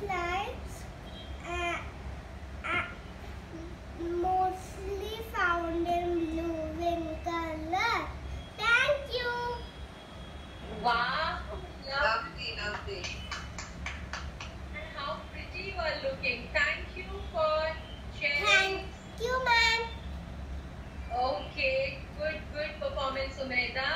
butterflies uh, uh, mostly found in blue in color. Thank you. Wow, lovely. Lovely, lovely. And how pretty you are looking. Thank you for sharing. Thank you, ma'am. Okay, good, good performance, Sumedha.